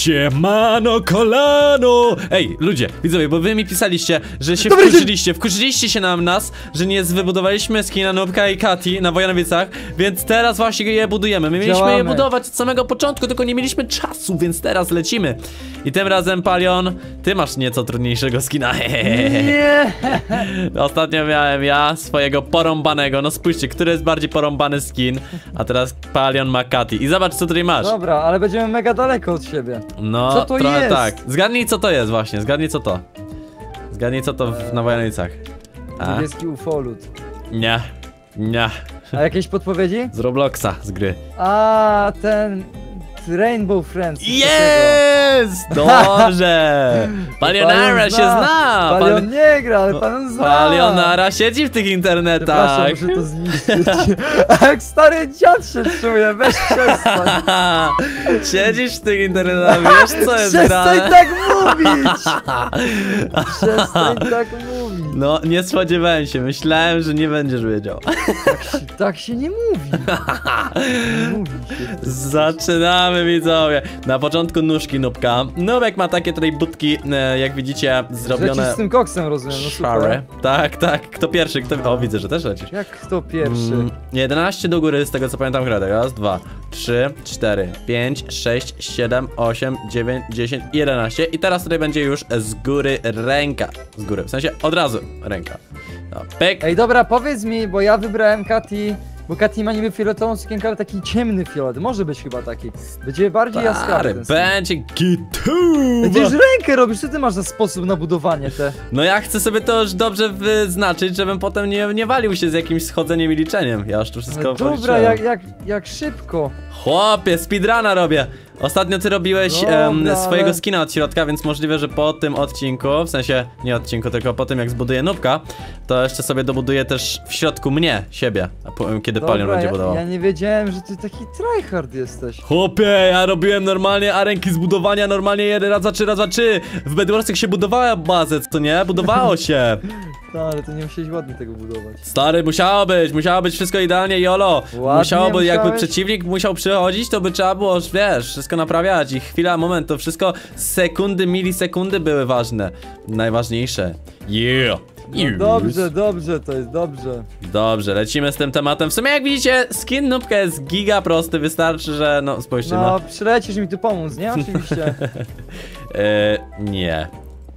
Siemano kolano! Ej, ludzie, widzowie, bo wy mi pisaliście, że się Dobry wkurzyliście, wkurzyliście się na nas, że nie wybudowaliśmy skina Nubka i Kati na Wojanowicach, więc teraz właśnie je budujemy. My mieliśmy je Działamy. budować od samego początku, tylko nie mieliśmy czasu, więc teraz lecimy. I tym razem, Palion, ty masz nieco trudniejszego skina. Nie! Ostatnio miałem ja swojego porąbanego. No spójrzcie, który jest bardziej porąbany skin, a teraz Palion ma Kati. I zobacz, co tutaj masz. Dobra, ale będziemy mega daleko od siebie. No, Co to trochę jest? tak. Zgadnij, co to jest właśnie, zgadnij, co to. Zgadnij, co to w, na Wojanicach. Niebieski ufolut. Nie, nie. A jakieś podpowiedzi? Z Robloxa, z gry. A ten... Rainbow Friends. Jest! Dobrze! Palionara Pan się zna. Palion nie gra, ale pan zna. Palionara siedzi w tych Przepraszam, internetach. muszę to zniszczyć. Jak stary dziad się czuje, weź przestań. Siedzisz w tych internetach, wiesz co jest Przestań grane? tak mówić! Przestań tak mówić. No, nie spodziewałem się, myślałem, że nie będziesz wiedział. Tak się, tak się nie mówi. Nie mówi się. Zaczynamy widzowie. Na początku nóżki Nubka. Nubek ma takie tutaj budki, e, jak widzicie, Lecisz zrobione z tym koksem, rozumiem, no szare. super. Tak, tak. Kto pierwszy? Kto... O, widzę, że też lecisz. Jak kto pierwszy? Mm, 11 do góry, z tego co pamiętam kratek. Raz, dwa, trzy, cztery, pięć, sześć, siedem, osiem, dziewięć, dziesięć, jedenaście. I teraz tutaj będzie już z góry ręka. Z góry, w sensie od razu ręka. No, pyk. Ej, dobra, powiedz mi, bo ja wybrałem Kati, bo Kati ma niby fioletową sukienkę, ale taki ciemny fiolet. Może być chyba taki. Będzie bardziej jaskrawy Stary, ten skin. będzie gitu. Już rękę robisz, co ty masz za sposób na budowanie te? No ja chcę sobie to już dobrze wyznaczyć, żebym potem nie, nie walił się z jakimś schodzeniem i liczeniem. Ja już tu wszystko No dobra, jak, jak, jak szybko. Chłopie, speedruna robię. Ostatnio ty robiłeś Dobra, em, swojego ale- skina od środka, więc możliwe, że po tym odcinku, w sensie nie odcinku, tylko po tym jak zbuduję nubka, to jeszcze sobie dobuduję też w środku mnie, siebie, a po, kiedy Palion Dobra, będzie ja, budował. ja nie wiedziałem, że ty taki tryhard jesteś. Chłopie, ja robiłem normalnie arenki zbudowania, normalnie jeden raz, dwa, trzy, raz, dwa, trzy. W Bedwarsach się budowała bazę, co nie? Budowało się. No, ale to nie musiałeś ładnie tego budować. Stary, musiało być, musiało być wszystko idealnie, jolo. Ładnie Musiałoby, jakby musiałeś? przeciwnik musiał przychodzić, to by trzeba było, wiesz, wszystko naprawiać i chwila, moment, to wszystko sekundy, milisekundy były ważne. Najważniejsze. Yeah. No dobrze, dobrze, to jest dobrze. Dobrze, lecimy z tym tematem. W sumie jak widzicie, skin nubka jest giga prosty, wystarczy, że, no, spójrzcie, no. No, przylecisz mi tu pomóc, nie? Oczywiście. E, nie.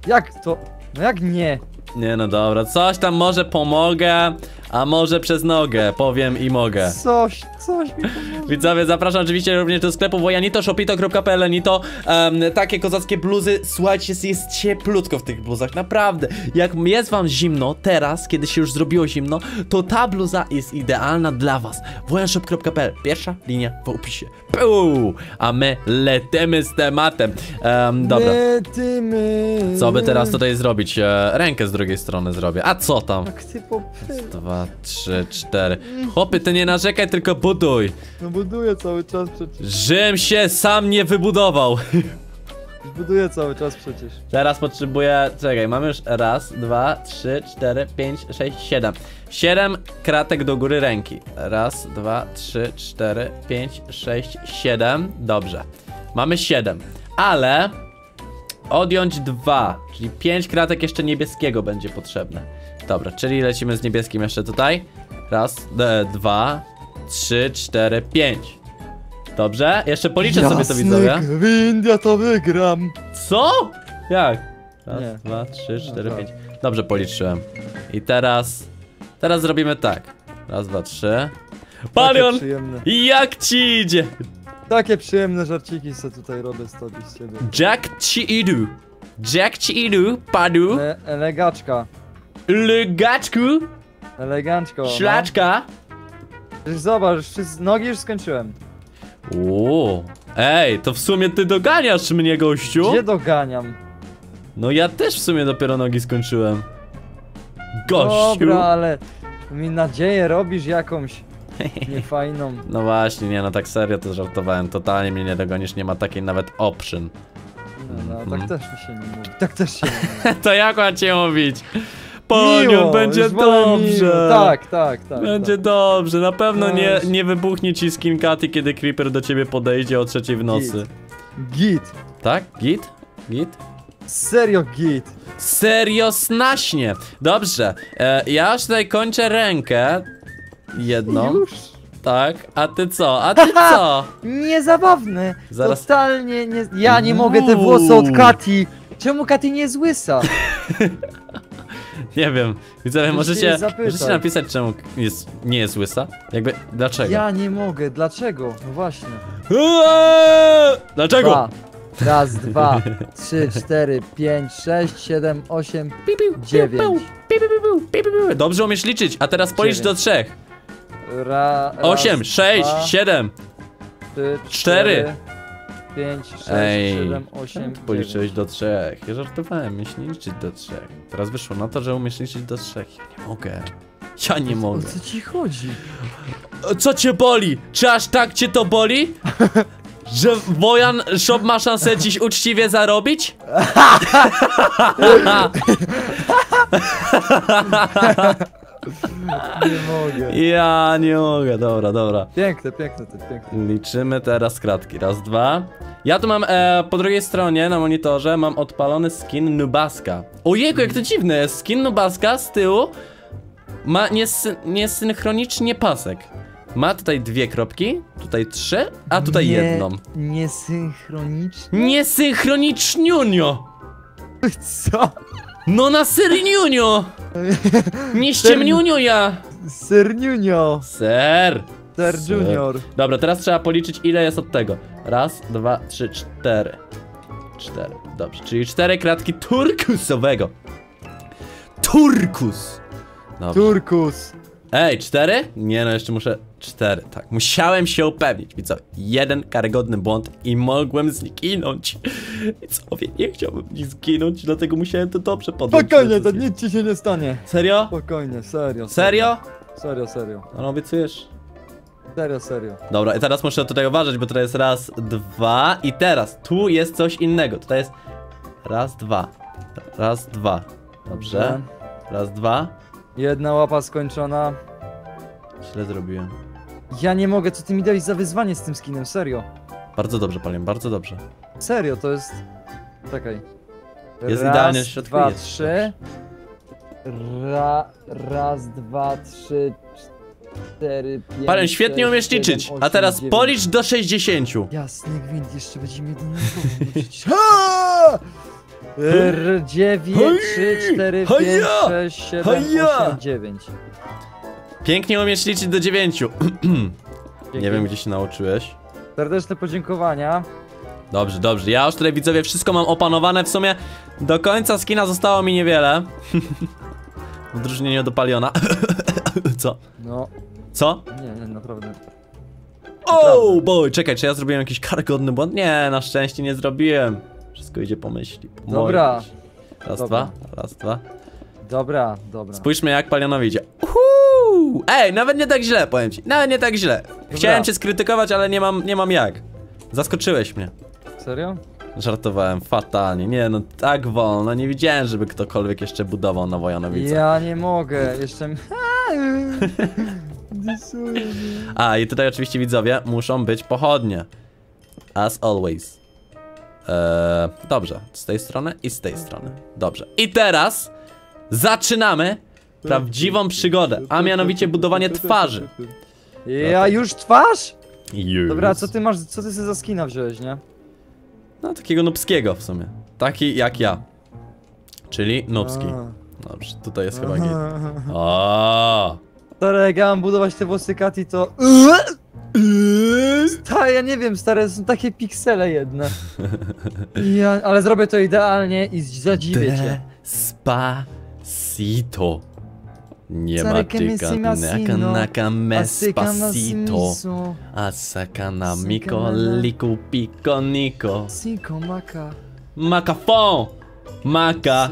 Jak to? No jak nie? Nie, no dobra, coś tam może pomogę, a może przez nogę, powiem i mogę. Coś, coś mi pomoże. Widzowie, zapraszam oczywiście również do sklepu wojanito.shopito.pl Nito em, takie kozackie bluzy, słuchajcie, jest, jest cieplutko w tych bluzach, naprawdę Jak jest wam zimno, teraz, kiedy się już zrobiło zimno To ta bluza jest idealna dla was wojanshop.pl, pierwsza linia w opisie Puu! A my lecimy z tematem Em, Dobra, My, ty, my. co by teraz tutaj zrobić? E, rękę z drugiej strony zrobię, a co tam? Ty popyl. Dwa, trzy, cztery Chłopy, ty nie narzekaj, tylko buduj No buduję cały czas przecież. Rzym się sam nie wybudował. Buduję cały czas przecież. Teraz potrzebuję. Czekaj, mamy już raz, dwa, trzy, cztery, pięć, sześć, siedem. Siedem kratek do góry ręki. Raz, dwa, trzy, cztery, pięć, sześć, siedem. Dobrze. Mamy siedem. Ale odjąć dwa, czyli pięć kratek jeszcze niebieskiego będzie potrzebne. Dobra, czyli lecimy z niebieskim jeszcze tutaj. Raz, dwa, trzy, cztery, pięć. Dobrze? Jeszcze policzę sobie to widzowie. Wind, ja to wygram. Co? Jak? Raz, Nie. dwa, trzy, cztery, tak. pięć. Dobrze policzyłem. I teraz... Teraz zrobimy tak. Raz, dwa, trzy. Palion! Takie przyjemne. Jak ci idzie? Takie przyjemne żarciki se tutaj robię z tobie z ciebie. Jack ci idu. Jack ci idu, padu, Ele elegaczka. Legaczku, Elegancko. no. szlaczka. Już Zobacz, nogi już skończyłem. Uuu. Ej, to w sumie ty doganiasz mnie, gościu? Gdzie doganiam? No ja też w sumie dopiero nogi skończyłem. Gościu. Dobra, ale mi nadzieję robisz jakąś niefajną. No właśnie, nie no tak serio to żartowałem. Totalnie mnie nie dogonisz, nie ma takiej nawet option. No, no, Mhm. tak też mi się nie mówi. Tak też się nie mówi. To jak mam cię mówić? Ponion, Miło, będzie dobrze. miło. Tak, tak, tak. Będzie tak. dobrze, na pewno nie, nie wybuchnie ci skin Katy, kiedy Creeper do ciebie podejdzie o trzeciej w nocy. Git. Tak? Git? Git? Serio git. Serio snaśnie. Dobrze, e, ja już tutaj kończę rękę. Jedną. Już? Tak, a ty co? A ty co? Niezabawne. Zaraz- Totalnie nie... Ja nie mogę te włosy od Kati. Czemu Kati nie jest łysa? Nie wiem. Widzowie, możecie, możecie napisać, czemu jest, nie jest łysa? Jakby, dlaczego? Ja nie mogę. Dlaczego? No właśnie. Eee! Dlaczego? Dwa. Raz, dwa, trzy, cztery, pięć, sześć, siedem, osiem, Dziewięć. Dobrze umiesz liczyć, a teraz policz do trzech. Ra, raz, Osiem, sześć, dwa, siedem. trzy, cztery. Pięć, sześć, Ej, siedem, osiem, policzyłeś dziewięć. do trzech. Ja żartowałem, myśl nie liczyć do trzech. Teraz wyszło na to, że umiesz liczyć do trzech. Ja nie mogę. Ja nie O mogę. co ci chodzi? Co cię boli? Czy aż tak cię to boli? Że Wojan Shop ma szansę dziś uczciwie zarobić? Nie mogę. Ja nie mogę, dobra, dobra. Piękne, piękne, to piękne. Liczymy teraz kratki. Raz, dwa. Ja tu mam e, po drugiej stronie na monitorze mam odpalony skin Nubaska. Ojejku, jak to dziwne. Skin Nubaska z tyłu ma niesy, niesynchronicznie pasek. Ma tutaj dwie kropki, tutaj trzy, a tutaj nie, jedną. Niesynchronicznie? Niesynchroniczniunio! Co? No na serniunio! Nie ściemniunio ja! Serniunio. Ser! Ser Junior. Dobra, teraz trzeba policzyć ile jest od tego. Raz, dwa, trzy, cztery. Cztery, dobrze, czyli cztery kratki turkusowego. Turkus! Dobrze. Turkus. Ej, cztery? Nie no, jeszcze muszę... Cztery, tak. Musiałem się upewnić, widzowie. Jeden karygodny błąd i mogłem zginąć. Widzowie, nie chciałbym nic zginąć, dlatego musiałem to dobrze podjąć. Spokojnie, to nic ci się nie stanie. Serio? Spokojnie, serio. Serio? Serio, serio. No obiecujesz? Serio, serio. Dobra, i teraz muszę tutaj uważać, bo tutaj jest raz, dwa i teraz tu jest coś innego. Tutaj jest raz, dwa. Raz, dwa. Dobrze. Raz, dwa. Jedna łapa skończona. Źle zrobiłem. Ja nie mogę, co ty mi dałeś za wyzwanie z tym skinem, serio. Bardzo dobrze, panie, bardzo dobrze. Serio, to jest... Czekaj. Jest raz, idealnie w środku, dwa, jest. trzy. Ra, raz, dwa, trzy, cztery, pięć, Panie, świetnie sześć, umiesz siedem, liczyć. A teraz dziewięć. policz do 60. Jasny gwint, jeszcze będziemy jedynie liczyć. Ha! R, dziewięć, trzy, cztery, pięć, Haja! sześć, siedem, Haja! osiem, dziewięć. Pięknie umiesz liczyć do 9. Nie wiem, gdzie się nauczyłeś. Serdeczne podziękowania. Dobrze, dobrze. Ja już tutaj widzowie wszystko mam opanowane. W sumie do końca skina zostało mi niewiele. W odróżnieniu do Paliona. Co? No, Co? nie, nie, naprawdę. Oh boy, czekaj, czy ja zrobiłem jakiś karygodny błąd? Nie, na szczęście nie zrobiłem. Wszystko idzie po myśli. Po Dobra. myśli. Raz, Dobra. dwa, raz, dwa. Dobra, dobra. Spójrzmy jak Palionowi idzie. Uhu! Ej, nawet nie tak źle, powiem ci. Nawet nie tak źle. Chciałem cię skrytykować, ale nie mam, nie mam jak. Zaskoczyłeś mnie. Serio? Żartowałem, fatalnie. Nie no, tak wolno. Nie widziałem, żeby ktokolwiek jeszcze budował na Wojanowice. Ja nie mogę, jeszcze... A, i tutaj oczywiście widzowie muszą być pochodnie. As always. Eee, dobrze, z tej strony i z tej strony. Dobrze. I teraz zaczynamy prawdziwą przygodę, a mianowicie budowanie twarzy. Ja już twarz? Już. Dobra, co ty masz, co ty sobie za skina wziąłeś, nie? No, takiego nubskiego w sumie. Taki jak ja. Czyli nubski. Dobrze, tutaj jest chyba git. O. Stary, jak ja mam budować te włosy Kati, to... Stary, ja nie wiem, stare, są takie piksele jedne. Ja, ale zrobię to idealnie i zadziwię cię. Despacito. Nie ma tyka naka naka mespacito. smisu, Asaka na Asaka miko liku piko niko. Maka. Makafon! Maka.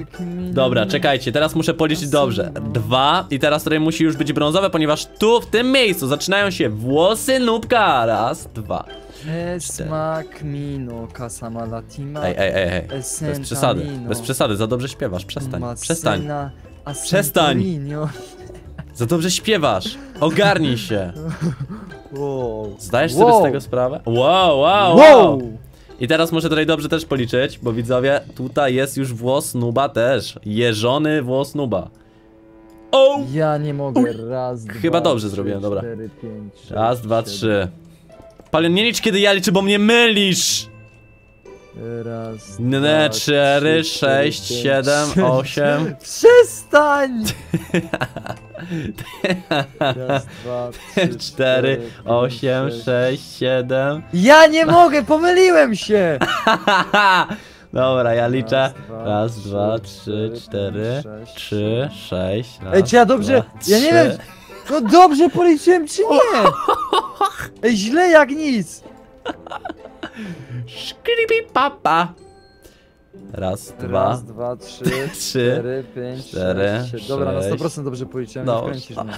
Dobra, czekajcie, teraz muszę policzyć dobrze. Dwa i teraz tutaj musi już być brązowe, ponieważ tu, w tym miejscu zaczynają się włosy nubka. Raz, dwa. Esmak mino, kasama latima. Ej, ej, ej, ej. Bez przesady, bez przesady, za dobrze śpiewasz, przestań, przestań. A Przestań. Santorinio. Za dobrze śpiewasz, ogarnij się. Wow. Zdajesz sobie Wow. z tego sprawę? Wow, wow, wow. Wow! I teraz muszę tutaj dobrze też policzyć, bo widzowie, tutaj jest już włos nuba też. Jeżony włos nuba. O! Ja nie mogę. Raz, dwa, Chyba dobrze trzy, zrobiłem, dobra. Cztery, pięć, sześć, Raz, dwa, siedem. trzy. Palion, nie licz kiedy ja liczę, bo mnie mylisz! Raz, dwa, cztery, trzy, sześć, siedem, osiem. Przestań! Raz, dwa, trzy, Cztery, pięć, osiem, sześć, siedem. Ja nie mogę, pomyliłem się! Dobra, ja liczę. Raz, dwa, trzy, cztery, sześć, trzy, sześć. raz, Ej, czy ja dobrze. dwa, Ja nie trzy. wiem. No dobrze policzyłem, czy nie? Ej, źle jak nic. Szkribi papa. Raz, dwa. Raz, dwa, trzy, Trzy, cztery, pięć, cztery, sześć. Dobra, na sześć. 100% dobrze policzyłem, No. nie wkręcisz mnie.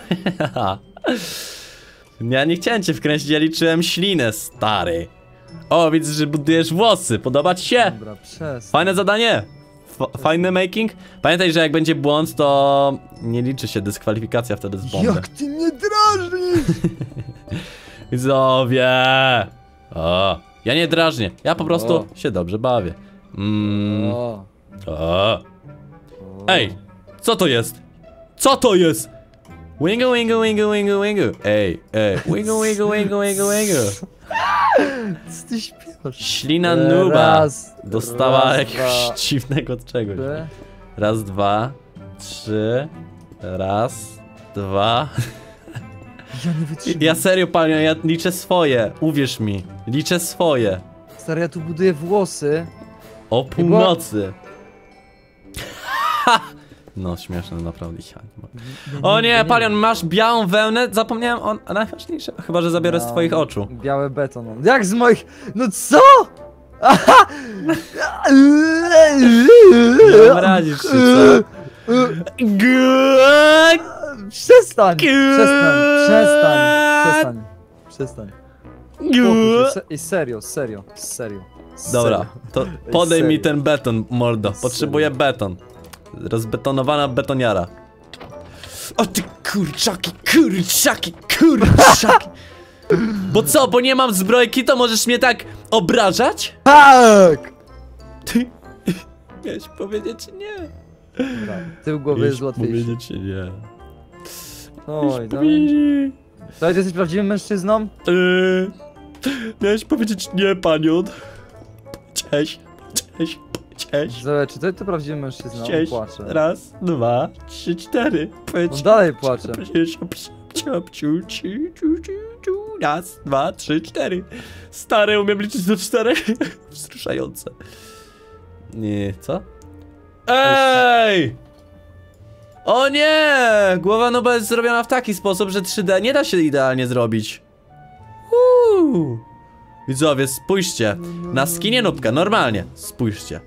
Ja nie chciałem cię wkręcić, ja liczyłem ślinę, stary. O, widzę, że budujesz włosy. Podoba ci się? Dobra, przez. Fajne zadanie. F fajny making. Pamiętaj, że jak będzie błąd, to nie liczy się dyskwalifikacja wtedy z bomby. Jak ty mnie drażnisz? Widzowie! O, ja nie drażnię, ja po prostu O. się dobrze bawię. Mm. O, O. Ej, co to jest? Co to jest? Wingu, wingu, wingu, wingu, wingu. Ej, ej, wingu, wingu, wingu, wingu, wingu. Co ty śpiewasz? Ślina nuba Raz, dostała raz, jakiegoś dwa, dziwnego czegoś. Raz, dwa, trzy, raz, dwa. Ja nie wytrzymam. Ja serio, panią, ja liczę swoje. Uwierz mi, liczę swoje. Stary, ja tu buduję włosy. O północy. No, śmieszne, naprawdę. Ja nie mogę. O nie, Palion, masz białą wełnę? Zapomniałem o najważniejsze. Chyba, że zabiorę z twoich oczu. Białe beton. Jak z moich... No co? Aha! Radzisz się, co? Przestań! Przestań! Przestań! Przestań! Przestań! I serio, serio, serio. Dobra, to podej mi ten beton, mordo. Potrzebuję beton. Rozbetonowana betoniara. O ty kurczaki, kurczaki, kurczaki. Bo co, bo nie mam zbrojki, to możesz mnie tak obrażać? Tak! Ty miałeś powiedzieć nie. Tył głowy jest łatwiejszy. powiedzieć nie. Oj, no. powiedzieć... To ty jesteś prawdziwym mężczyzną? Yy, miałeś powiedzieć nie, panion. Cześć, cześć, cześć. Zobacz, czy to, to prawdziwy mężczyzna? On Cześć. płacze. Raz, dwa, trzy, cztery. On Powiedz. dalej płacze. Raz, dwa, trzy, cztery. Stary, umiem liczyć do czterech. Wzruszające. Nie, co? Ej! O nie! Głowa noba jest zrobiona w taki sposób, że 3D nie da się idealnie zrobić. Uuu. Widzowie, spójrzcie. Na skinie nubka, normalnie. Spójrzcie.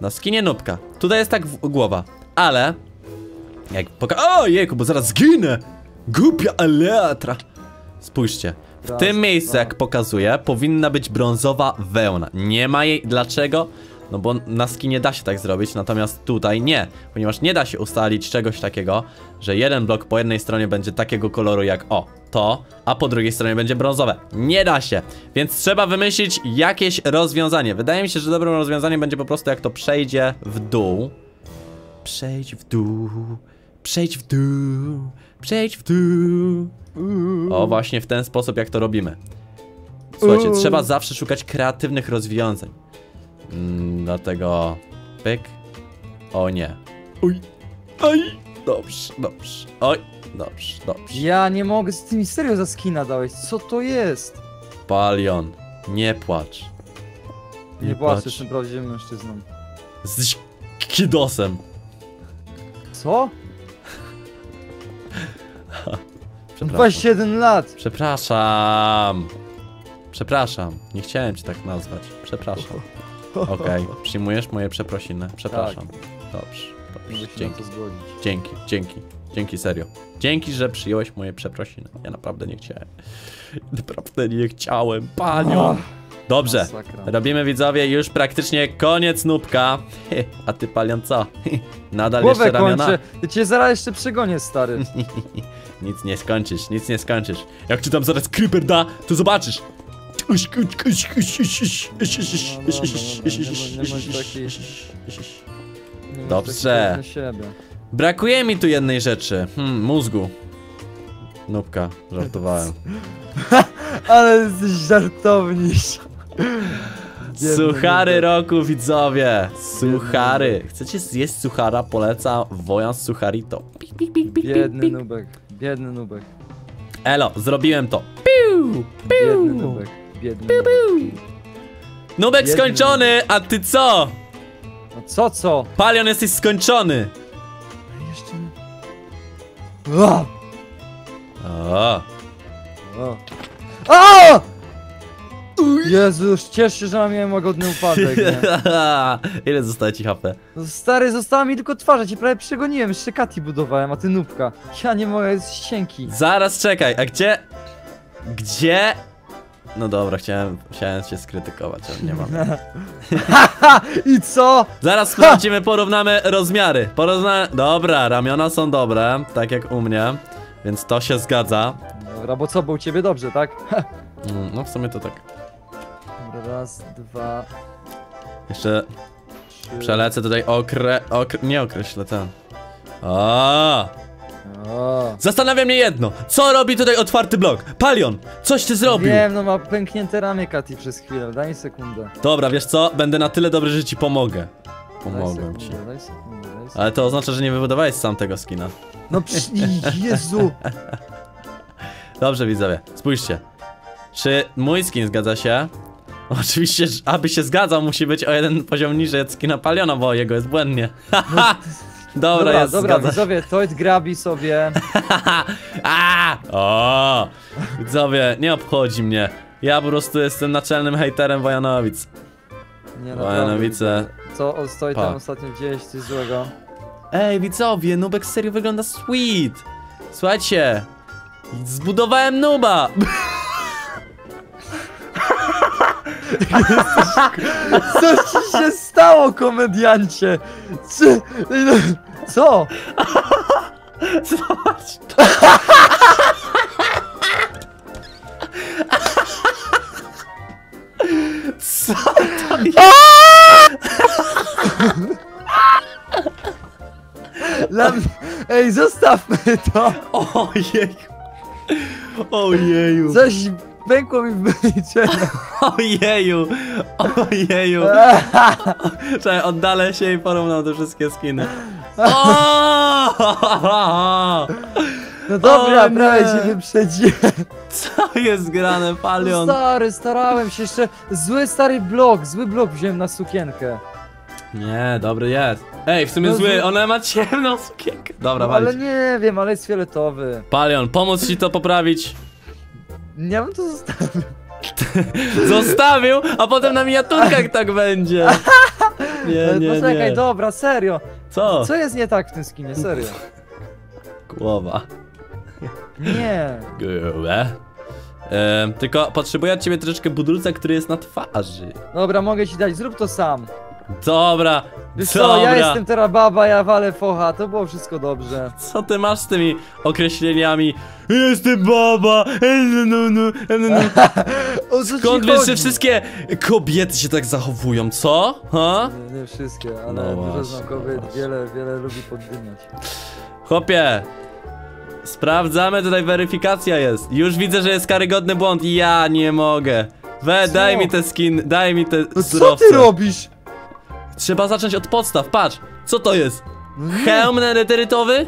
Na skinie nubka. Tutaj jest tak głowa. Ale... Jak poka... O, jejku, bo zaraz zginę! Głupia aleatra. Spójrzcie. W tym miejscu, jak pokazuję, powinna być brązowa wełna. Nie ma jej. Dlaczego? No bo na skinie da się tak zrobić, natomiast tutaj nie, ponieważ nie da się ustalić czegoś takiego, że jeden blok po jednej stronie będzie takiego koloru jak o, to, a po drugiej stronie będzie brązowe. Nie da się, więc trzeba wymyślić jakieś rozwiązanie. Wydaje mi się, że dobrym rozwiązaniem będzie po prostu jak to przejdzie w dół. Przejdź w dół, przejdź w dół, przejdź w dół. O, właśnie w ten sposób, jak to robimy. Słuchajcie, trzeba zawsze szukać kreatywnych rozwiązań. Mm, dlatego... Pyk. O nie. Oj. Oj. Dobrze, dobrze. Oj. Dobrze, dobrze. Ja nie mogę, z tymi serio za skina dałeś, co to jest? Palion. Nie płacz. Nie, płacz, jestem prawdziwym mężczyzną. Jesteś kidosem. Co? Przepraszam. 21 lat! Przepraszam. Przepraszam. Nie chciałem cię tak nazwać. Przepraszam. Okej, przyjmujesz moje przeprosiny. Przepraszam. Dobrze, Mogę dobrze. na Dzięki, dzięki, dzięki. Dzięki serio. Dzięki, że przyjąłeś moje przeprosiny. Ja naprawdę nie chciałem. Naprawdę nie chciałem, panią. Dobrze. Robimy widzowie już praktycznie koniec nubka. A ty palion co? Nadal Głowę jeszcze ramiona? kończę, ja cię zaraz jeszcze przegonię, stary. Nic nie skończysz, nic nie skończysz. Jak ci tam zaraz creeper da, to zobaczysz. Dobrze. Brakuje mi tu jednej rzeczy. Hmm, mózgu. Nubka, żartowałem. Ale jesteś żartowniś. Biedny Suchary roku, widzowie! Suchary! Chcecie zjeść suchara? Polecam Wojan Sucharito. Pik, pik, pik, pik, Biedny pik. nubek. Biedny nubek. Elo, zrobiłem to. Piu, Biedny piu. nubek. Biedny nubek. Nubek Biedny skończony, a ty co? No co, co? Palion, jesteś skończony! Jeszcze nie... A! O, O! A! Jezus, ciesz się, że mam miałem łagodny upadek, nie? Ile zostaje ci HP? No stary, została mi tylko twarz, cię prawie przegoniłem, jeszcze Kati budowałem, a ty nubka. Ja nie mogę, jest ścienki. Zaraz czekaj, a gdzie? Gdzie? No dobra, chciałem, chciałem cię skrytykować, ale nie mam. I co? Zaraz sprawdzimy, porównamy rozmiary. Porównamy. Dobra, ramiona są dobre, tak jak u mnie, więc to się zgadza. Dobra, bo co, bo u ciebie dobrze, tak? Mm, No w sumie to tak. Dobra, raz, dwa, Jeszcze trzy... przelecę tutaj okre... okre... nie określę ten. O! O. Zastanawia mnie jedno. Co robi tutaj otwarty blok? Palion, coś ty zrobił. Wiem, no ma pęknięte ramię Kati przez chwilę, daj mi sekundę. Dobra, wiesz co? Będę na tyle dobry, że ci pomogę. Pomogłem ci. Daj sekundę, daj sekundę. Ale to oznacza, że nie wybudowałeś sam tego skina. No psz... Jezu! Dobrze, widzowie, spójrzcie. Czy mój skin zgadza się? Oczywiście, aby się zgadzał, musi być o jeden poziom niżej od skina Paliona, bo jego jest błędnie. Dobra, Dobra, jest, dobra, zgadza widzowie, Toit grabi sobie. A! O! Widzowie, nie obchodzi mnie. Ja po prostu jestem naczelnym hejterem Wojanowic. Nie, Wojanowice. naprawdę. Co stoi Pa. tam ostatnio gdzieś, coś złego. Ej, widzowie, Nubek serio wygląda sweet. Słuchajcie, zbudowałem Nuba. Co ci się stało, komediancie? Czy... Co? Zobacz. Co to jest? Lam... Ej, zostawmy to! Ojej. Ojeju. Coś pękło mi w wyliczeniu. Ojeju. Ojeju. Czekaj, oddalę się i porównam te wszystkie skiny. O! No dobra, O nie. prawie cię wyprzedziłem. Co jest grane, No Palion? stary, starałem się jeszcze. Zły stary blok, zły blok wziąłem na sukienkę. Nie, dobry jest. Ej, w sumie No zły, zły. ona ma ciemną sukienkę. Dobra, No, ale walić. nie wiem, ale jest fioletowy. Palion, pomóc ci to poprawić. Ja bym to zostawił. Zostawił, a potem na miniaturkach tak będzie. Nie, Ale nie, Poczekaj, nie. dobra, serio. Co? Co jest nie tak w tym skinie, serio? Głowa. Nie. Głowę. Ehm, tylko potrzebuję od ciebie troszeczkę budulca, który jest na twarzy. Dobra, mogę ci dać, zrób to sam. Dobra, Wiesz co, dobra. ja jestem teraz baba, ja walę focha, to było wszystko dobrze. Co ty masz z tymi określeniami? Jestem baba! e, no, no, no, e, no, no. O co Skąd wiesz, że wszystkie kobiety się tak zachowują, co? Ha? Nie, nie wszystkie, ale No dużo właśnie, znam no kobiet, właśnie. wiele, wiele lubi poddymiać. Chłopie, sprawdzamy, tutaj weryfikacja jest. Już widzę, że jest karygodny błąd i ja nie mogę. We, Co? daj mi te skin, daj mi te No co surowce. ty robisz? Trzeba zacząć od podstaw, patrz. Co to jest? Hełm neterytowy?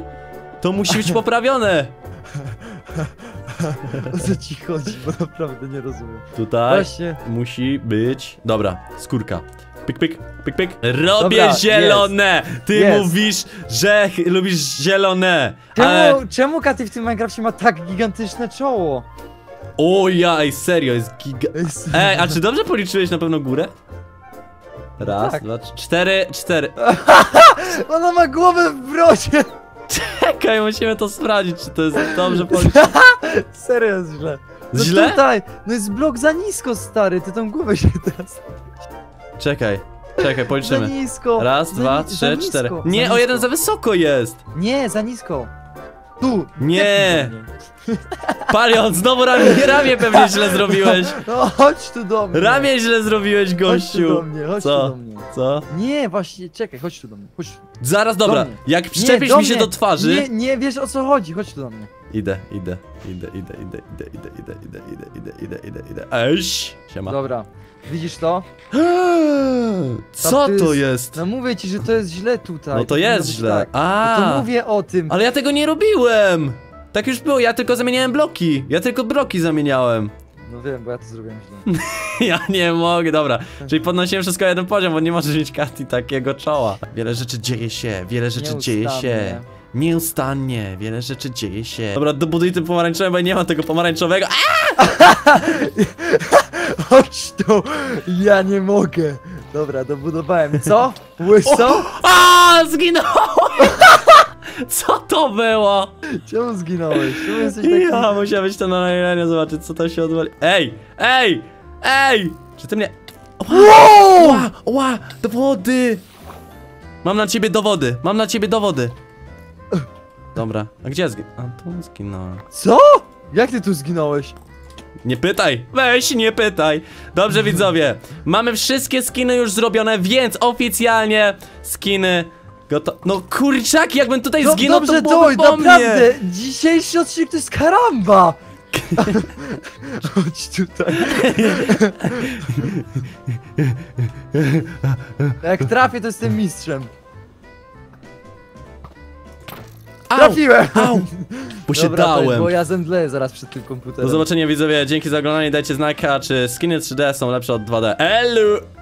To musi być poprawione. O co ci chodzi, bo naprawdę nie rozumiem. Tutaj Właśnie. musi być... Dobra, skórka. Pyk, pyk, pyk, pyk. Robię Dobra, zielone! Ty Jest. mówisz, że lubisz zielone. Ale... Czemu, czemu Katy w tym Minecrafcie ma tak gigantyczne czoło? O ja, ej, serio, jest giga... Ej, a czy dobrze policzyłeś na pewno górę? Raz, Tak. dwa, trz- cztery, cztery. Ona ma głowę w brodzie! Czekaj, musimy to sprawdzić, czy to jest dobrze policzone. Serio jest źle. No Źle? tutaj, no jest blok za nisko, stary, ty tą głowę się teraz... Czekaj, czekaj, Za policzymy. nisko. Raz, za dwa, ni- za trzy, nisko, cztery. za Nie, o jeden za wysoko jest. Nie, za nisko. Tu. Nie. Do. Palion, znowu ramię, ramię pewnie źle zrobiłeś. No chodź tu do mnie. Ramię źle zrobiłeś, Chodź tu gościu. do mnie, chodź Co? tu do mnie. Co? Nie, właśnie, czekaj, chodź tu do mnie. Chodź. Zaraz, dobra, mnie. jak przyczepisz do mi się do twarzy... Nie, nie wiesz o co chodzi, chodź tu do mnie. Idę, idę, idę, idę, idę, idę, idę, idę, idę, idę, idę, idę, idę, idę. Eś! Siema. Dobra, widzisz to? Co to to jest-? No mówię ci, że to jest źle tutaj. No to jest źle. Tak. No A, to mówię o tym. ale ja tego nie robiłem! Tak już było, ja tylko zamieniałem bloki. Ja tylko bloki zamieniałem. No wiem, bo ja to zrobiłem źle. Ja nie mogę, dobra. Czyli podnosiłem wszystko o jeden poziom, bo nie możesz mieć karty takiego czoła. Wiele rzeczy dzieje się, wiele rzeczy dzieje się. Nieustannie. Wiele rzeczy dzieje się. Dobra, dobuduj tym pomarańczowym, bo nie mam tego pomarańczowego. Chodź tu! Ja nie mogę. Dobra, dobudowałem. Co? Łyso? A, zginąłem! Co to było? Czemu zginąłeś? Czemu jesteś taki... Ja musiałem być to na nagraniu, zobaczyć co to się odwali. Ej! Ej! Ej! Czy ty mnie... Wow! Ła! Ła! Dowody! Mam na ciebie dowody, mam na ciebie dowody. Dobra, a gdzie ja zgi... A tu zginąłem. Co? Jak ty tu zginąłeś? Nie pytaj, weź nie pytaj. Dobrze widzowie, mamy wszystkie skiny już zrobione, więc oficjalnie skiny gotowe. No kurczak, jakbym tutaj No, zginął, dobrze, to byłoby po mnie. naprawdę! Dzisiejszy odcinek to jest karamba! Chodź tutaj. Jak trafię, to jestem mistrzem. Au, Trafiłem! au, bo się Dobra, dałem. bo ja zemdleję zaraz przed tym komputerem. Do zobaczenia widzowie, dzięki za oglądanie, dajcie znaka, czy skiny 3D są lepsze od 2D. Elu!